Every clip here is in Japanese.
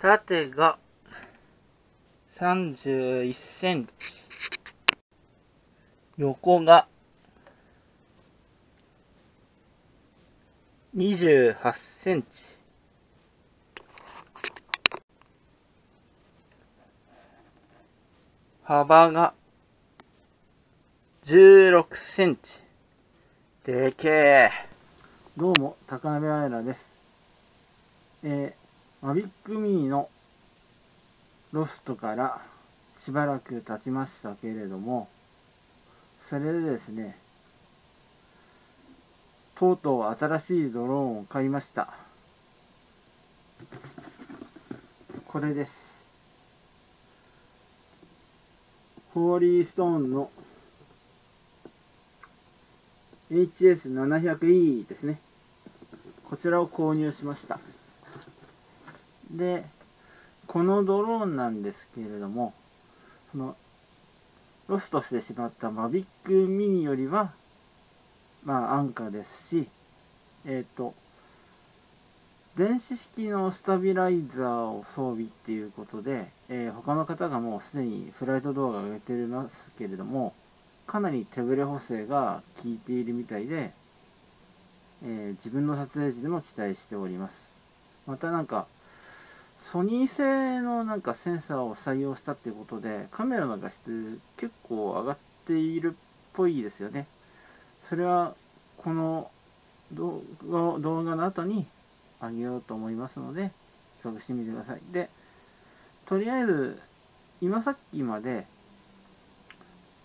縦が31センチ。横が28センチ。幅が16センチ。でけえ。どうも高鍋あやらです。えー、マビックミニのロストからしばらく経ちましたけれどもそれでですねとうとう新しいドローンを買いました。これです。ホーリーストーンの HS700E ですね。こちらを購入しました。でこのドローンなんですけれどもそのロストしてしまったマビックミニよりはまあ安価ですしえっ、ー、と電子式のスタビライザーを装備っていうことで、えー、他の方がもうすでにフライト動画を上げてますけれどもかなり手ぶれ補正が効いているみたいで、えー、自分の撮影時でも期待しております。またなんかソニー製のなんかセンサーを採用したっていうことでカメラの画質結構上がっているっぽいですよね。それはこの動画の後にあげようと思いますので比較してみてください。でとりあえず今さっきまで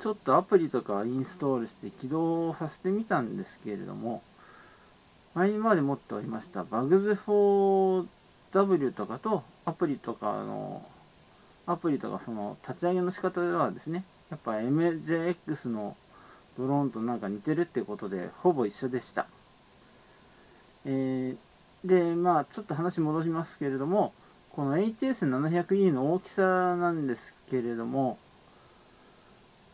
ちょっとアプリとかインストールして起動させてみたんですけれども前まで持っておりました W とかとアプリとかのアプリとかその立ち上げの仕方ではですねやっぱ MJX のドローンとなんか似てるってことでほぼ一緒でした、えー、でまあちょっと話戻しますけれどもこの HS700E の大きさなんですけれども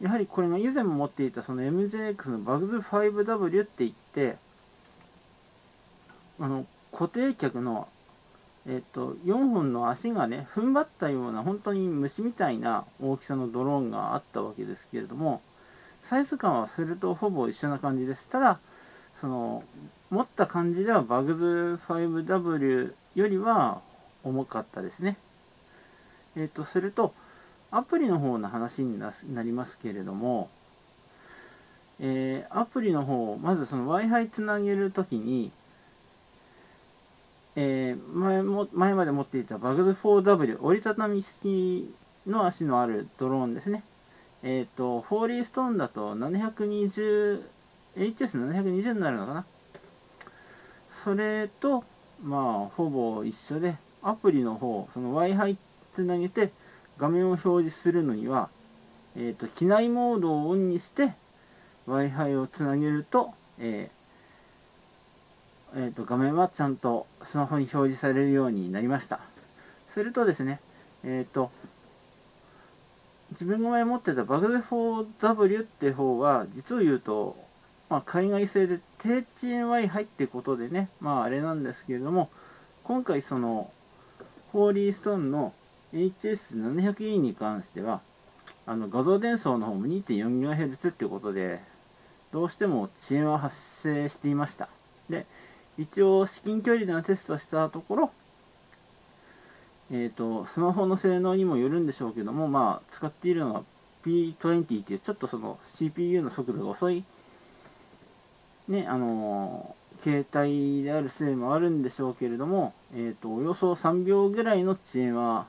やはりこれが以前も持っていたその MJX の Bugs5W って言ってあの固定脚の、えっと、4本の足がね踏ん張ったような本当に虫みたいな大きさのドローンがあったわけですけれどもサイズ感はそれとほぼ一緒な感じです。ただその持った感じでは Bugs5W よりは重かったですね。えっ、とするとアプリの方の話になりますけれども、えー、アプリの方、まずその Wi-Fi つなげるときに、えー、前も前まで持っていた Bugs4W 折りたたみ式の足のあるドローンですね。えっ、ー、と、フォーリーストーンだと720、HS720 になるのかな。それと、まあ、ほぼ一緒で、アプリの方、その Wi-Fi つなげて、画面を表示するのには、えーと、機内モードをオンにして Wi-Fi をつなげると,、えーえーと、画面はちゃんとスマホに表示されるようになりました。するとですねえっ、ー、と自分が前持ってた Bug4W って方は実を言うと、まあ、海外製で低遅延 Wi-Fi ってことでねまああれなんですけれども今回そのホーリーストーンの HS700E に関してはあの画像伝送の方も 2.4GHz ってことでどうしても遅延は発生していました。で一応至近距離でのテストしたところえっ、ー、とスマホの性能にもよるんでしょうけどもまあ使っているのは P20 っていうちょっとその CPU の速度が遅いねあのー、携帯であるせいもあるんでしょうけれども、えーと、とおよそ3秒ぐらいの遅延は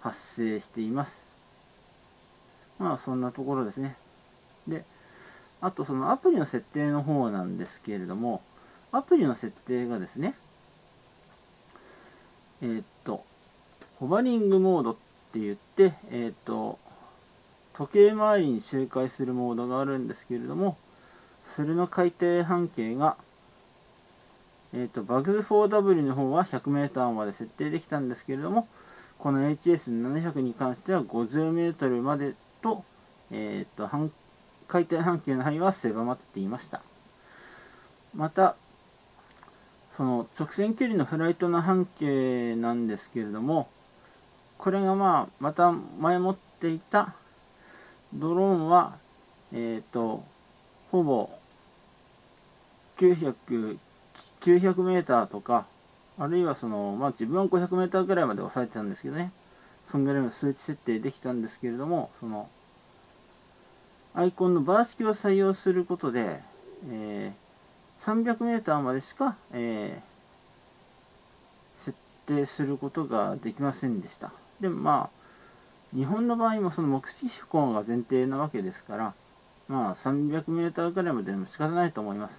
発生しています。まあそんなところですね。で、あとそのアプリの設定の方なんですけれども、アプリの設定がですね、えー、っと、ホバリングモードって言って、えー、っと、時計回りに周回するモードがあるんですけれども、それの海底半径が、えっ、と、バグ 4W の方は 100m まで設定できたんですけれども、この HS700 に関しては 50m までと,、えーと、と回転半径の範囲は狭まっていました。またその直線距離のフライトの半径なんですけれども、これがまあまた前持っていたドローンはえっ、とほぼ900 900メーターとかあるいはそのまあ自分は500メーターぐらいまで抑えてたんですけどね。そんぐらいの数値設定できたんですけれどもそのアイコンのバー式を採用することで、えー、300m までしか、えー、設定することができませんでした。でもまあ、日本の場合もその目視飛行が前提なわけですから、まあ 300m ぐらいまででも仕方ないと思います。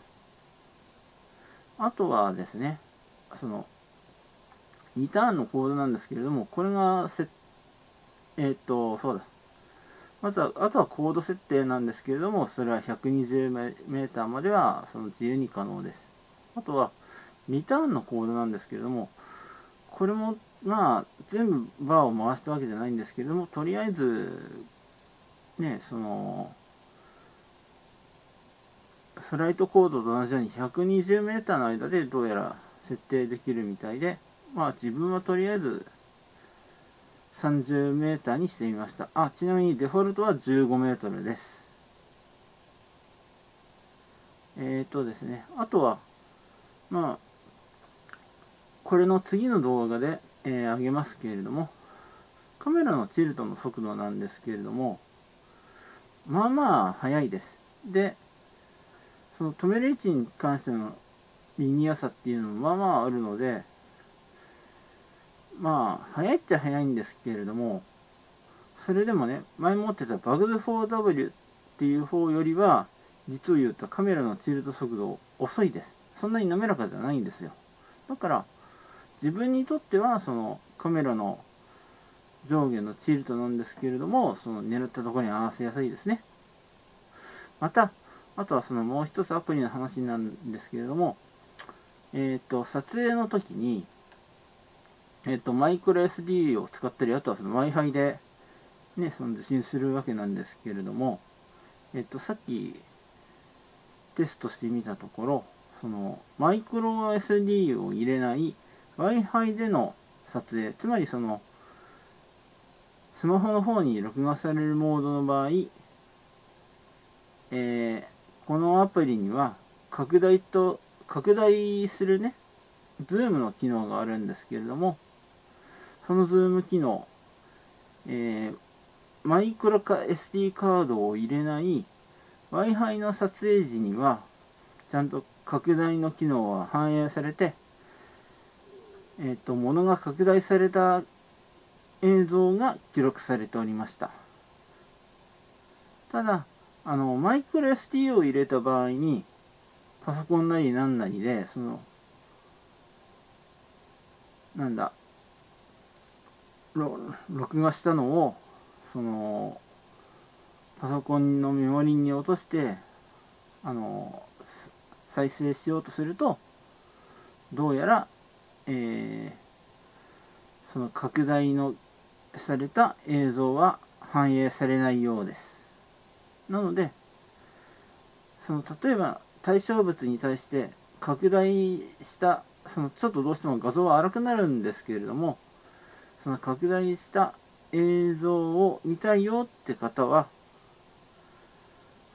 あとはですね、その、リターンのコードなんですけれども、これがせ、えっ、と、そうだ。まずは、あとはコード設定なんですけれども、それは 120m まではその自由に可能です。あとは、リターンのコードなんですけれども、これも、まあ、全部バーを回したわけじゃないんですけれども、とりあえず、ね、その、フライトコードと同じように 120m の間でどうやら設定できるみたいで、まあ自分はとりあえず 30m にしてみました。あ、ちなみにデフォルトは 15m です。えっ、ー、とですね、あとは、まあ、これの次の動画で、えー、上げますけれども、カメラのチルトの速度なんですけれども、まあまあ速いです。で、その止める位置に関してのリニア差っていうのもまあまああるので、まあ、早いっちゃ早いんですけれども、それでもね、前持ってた Bugs4W っていう方よりは、実を言うとカメラのチルト速度遅いです。そんなに滑らかじゃないんですよ。だから、自分にとっては、そのカメラの上下のチルトなんですけれども、その狙ったところに合わせやすいですね。また、あとはそのもう一つアプリの話なんですけれども、えっ、ー、と、撮影の時に、えっ、と、マイクロ SD を使ったり、あとはその Wi-Fi で、ね、その受信するわけなんですけれども、えっ、と、さっきテストしてみたところ、そのマイクロ SD を入れない Wi-Fi での撮影、つまりそのスマホの方に録画されるモードの場合、えー、このアプリには拡大と拡大するね、ズームの機能があるんですけれども、そのズーム機能、えー、マイクロか SD カードを入れない Wi-Fi の撮影時には、ちゃんと拡大の機能は反映されて、えっ、ー、と、ものが拡大された映像が記録されておりました。ただ、あの、マイクロ SD を入れた場合に、パソコンなりなんなりで、その、なんだ、録画したのをそのパソコンのメモリに落としてあの再生しようとするとどうやら、えー、その拡大のされた映像は反映されないようです。なのでその例えば対象物に対して拡大したそのちょっとどうしても画像は荒くなるんですけれどもその拡大した映像を見たいよって方は、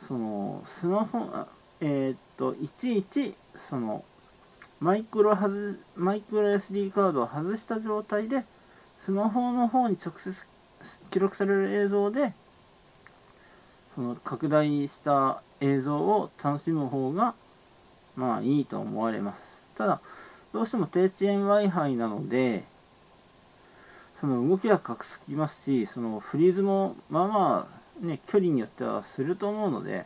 そのスマホ、えー、っと、いちいち、その、マイクロはず、マイクロ SD カードを外した状態で、スマホの方に直接記録される映像で、その拡大した映像を楽しむ方が、まあいいと思われます。ただ、どうしても低遅延 Wi-Fi なので、その動きは隠すきますし、そのフリーズもまあまあね、距離によってはすると思うので、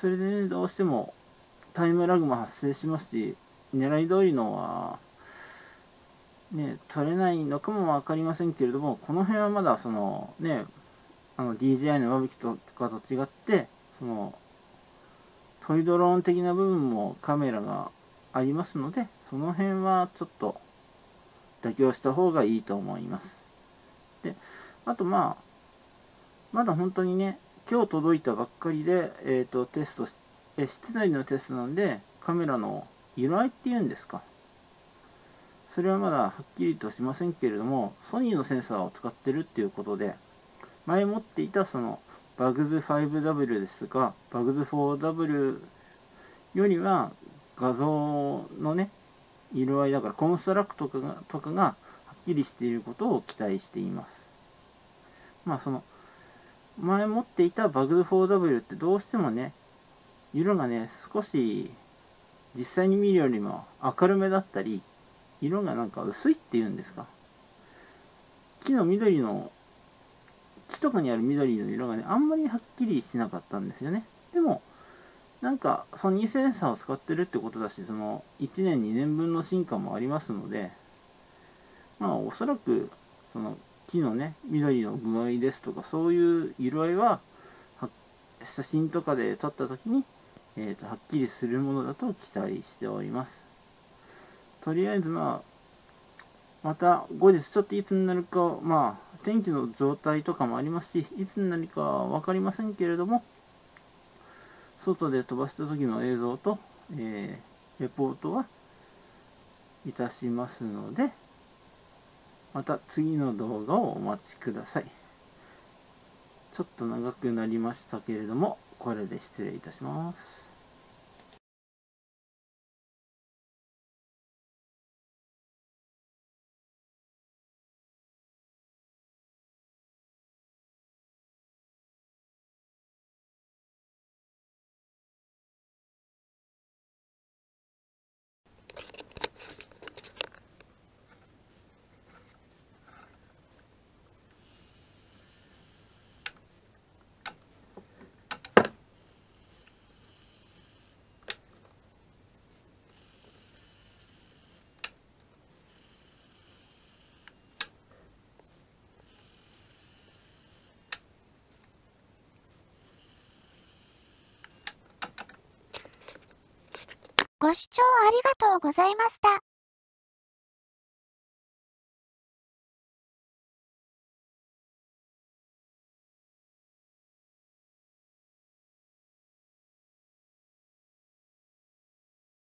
それでね、どうしてもタイムラグも発生しますし、狙い通りのは、ね、取れないのかもわかりませんけれども、この辺はまだそのね、あの DJI のバビキとかと違って、そのトイドローン的な部分もカメラがありますので、その辺はちょっと妥協した方がいいと思います。で、あとまあ、まだ本当にね、今日届いたばっかりで、えっ、ー、と、テスト、え、室内のテストなんで、カメラの色合いっていうんですか。それはまだはっきりとしませんけれども、ソニーのセンサーを使ってるっていうことで、前持っていたその Bugs5W ですとか Bugs4W よりは画像のね、色合いだからコンストラクトとかがとかがはっきりしていることを期待しています。まあその前持っていた Bugs4W ってどうしてもね、色がね、少し実際に見るよりも明るめだったり、色がなんか薄いっていうんですか。木の緑の、木とかにある緑の色がね、あんまりはっきりしなかったんですよね。でも、なんかソニーセンサーを使ってるってことだし、その1年2年分の進化もありますので、まあおそらくその木のね、緑の具合ですとか、そういう色合いは、写真とかで撮った時に、えーと、はっきりするものだと期待しております。とりあえずまあ、また後日ちょっといつになるか、まあ、天気の状態とかもありますし、いつになるかわかりませんけれども、外で飛ばした時の映像と、えー、レポートはいたしますので、また次の動画をお待ちください。ちょっと長くなりましたけれども、これで失礼いたします。視聴ありがとうございました。